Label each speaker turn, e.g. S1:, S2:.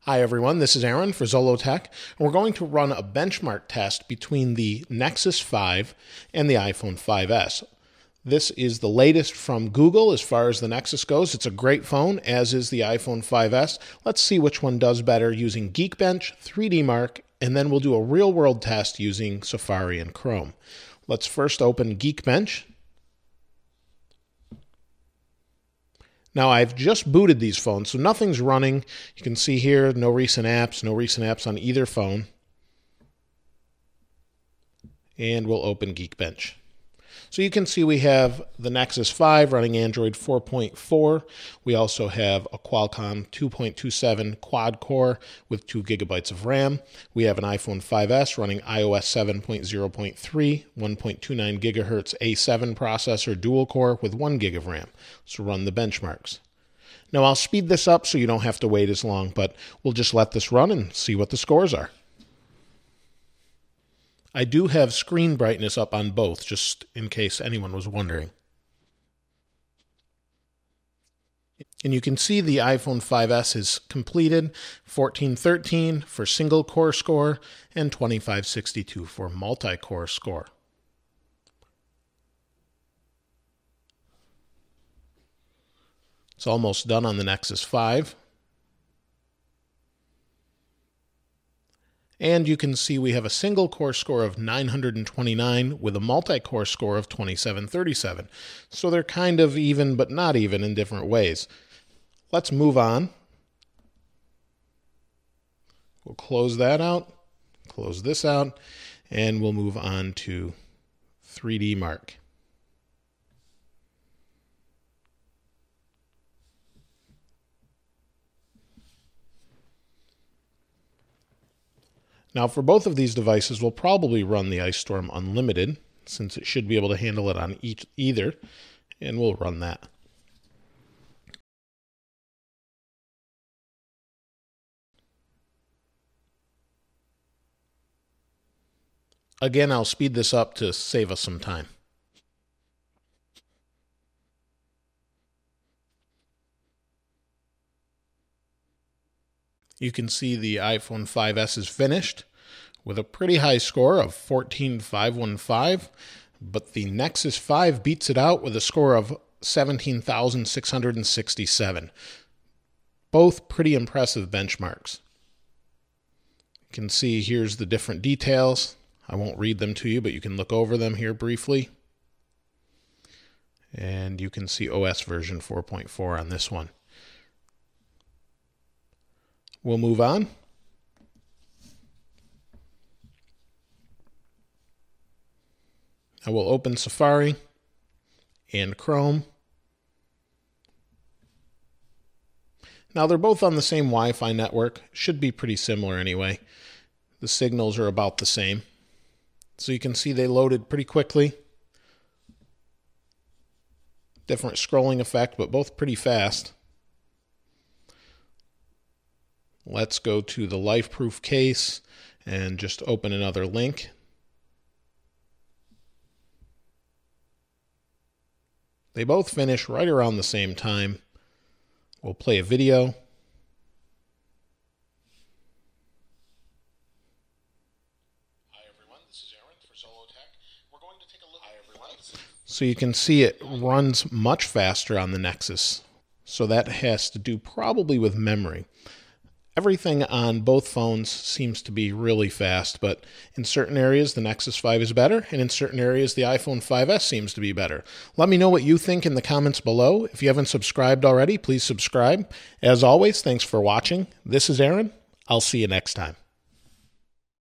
S1: Hi everyone, this is Aaron for Zollotech, and we're going to run a benchmark test between the Nexus 5 and the iPhone 5S. This is the latest from Google as far as the Nexus goes. It's a great phone, as is the iPhone 5S. Let's see which one does better using Geekbench, 3D Mark, and then we'll do a real world test using Safari and Chrome. Let's first open Geekbench. Now I've just booted these phones, so nothing's running. You can see here, no recent apps, no recent apps on either phone. And we'll open Geekbench. So you can see we have the Nexus 5 running Android 4.4. We also have a Qualcomm 2.27 quad core with 2 gigabytes of RAM. We have an iPhone 5S running iOS 7.0.3, 1.29 gigahertz A7 processor dual core with 1 gig of RAM. So run the benchmarks. Now I'll speed this up so you don't have to wait as long, but we'll just let this run and see what the scores are. I do have screen brightness up on both, just in case anyone was wondering. And you can see the iPhone 5S is completed 1413 for single core score and 2562 for multi core score. It's almost done on the Nexus 5. And you can see we have a single core score of 929 with a multi core score of 2737. So they're kind of even, but not even in different ways. Let's move on. We'll close that out, close this out, and we'll move on to 3D Mark. Now for both of these devices, we'll probably run the Ice Storm Unlimited, since it should be able to handle it on each either, and we'll run that. Again, I'll speed this up to save us some time. You can see the iPhone 5S is finished with a pretty high score of 14515, but the Nexus 5 beats it out with a score of 17,667. Both pretty impressive benchmarks. You can see here's the different details. I won't read them to you, but you can look over them here briefly. And you can see OS version 4.4 on this one. We'll move on. I will open Safari and Chrome. Now they're both on the same Wi-Fi network. Should be pretty similar anyway. The signals are about the same. So you can see they loaded pretty quickly. Different scrolling effect, but both pretty fast. Let's go to the LifeProof case and just open another link. They both finish right around the same time. We'll play a video. So you can see it runs much faster on the Nexus. So that has to do probably with memory. Everything on both phones seems to be really fast, but in certain areas the Nexus 5 is better, and in certain areas the iPhone 5S seems to be better. Let me know what you think in the comments below. If you haven't subscribed already, please subscribe. As always, thanks for watching. This is Aaron. I'll see you next time.